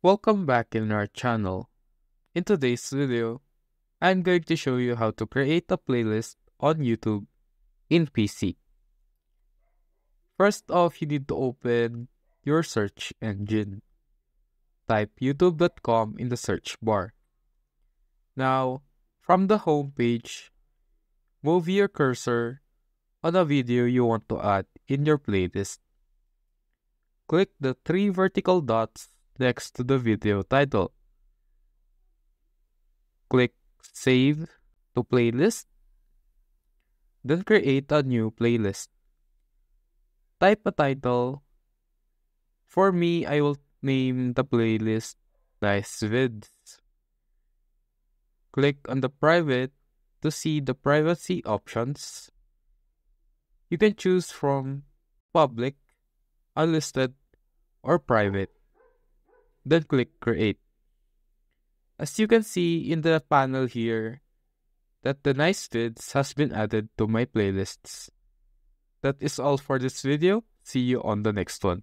Welcome back in our channel. In today's video, I'm going to show you how to create a playlist on YouTube in PC. First off, you need to open your search engine. Type youtube.com in the search bar. Now, from the home page, move your cursor on a video you want to add in your playlist. Click the three vertical dots next to the video title. Click Save to Playlist. Then create a new playlist. Type a title. For me, I will name the playlist Nice Vids. Click on the private to see the privacy options. You can choose from public, unlisted, or private. Then click create. As you can see in the panel here, that the nice vids has been added to my playlists. That is all for this video. See you on the next one.